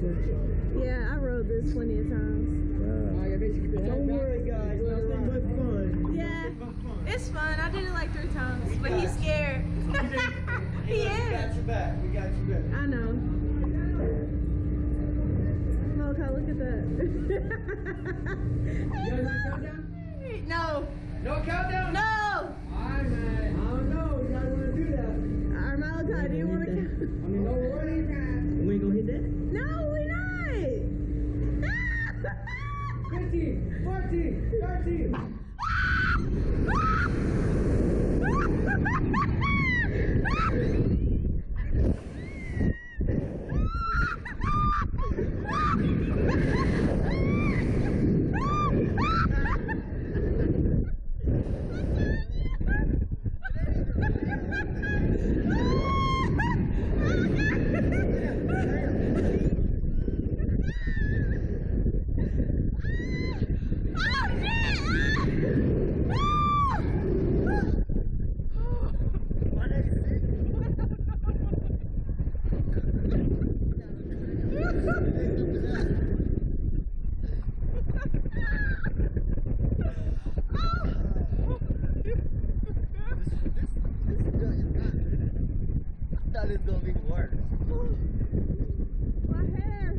Yeah, I rode this plenty of times. Don't worry, guys. Nothing but fun. Yeah, it's fun. I did it like three times, but he's scared. he We got is. your back. We got your back. I know. Mocha, look at that. You guys want to no, No countdown? no. Alright, man. I don't know. You guys want to do that? Our Malachi, do you want to? I Thirty, forty, thirty. 13. thought it was gonna be worse. My hair.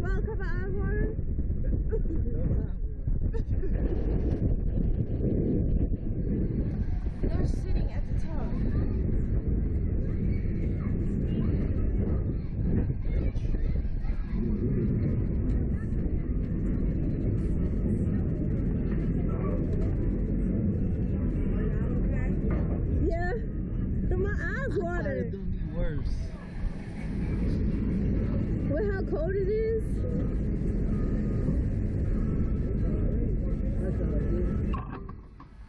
Well, cup of ice water. They're sitting at the top. Yeah. But my eyes I thought it was water. gonna be worse. With how cold it is.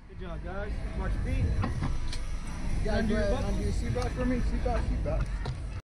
Good job, guys. Watch your feet. Guys, Undo your bro, buckles. undo your seatbelt for me. Seatbelt, seatbelt.